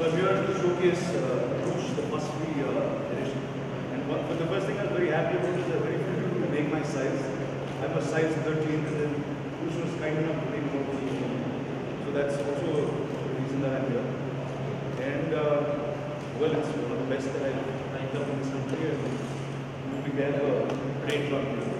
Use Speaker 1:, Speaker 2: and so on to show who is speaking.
Speaker 1: So I'm here to showcase uh, the first three uh, edition. And one, but the first thing I'm very happy about is that very few people make my size. I'm a size 13 and then Ruosh was kind enough to make more position. So that's also the reason that I'm here. And uh, well, it's one of the best that I've lined up in this country and we have a great run.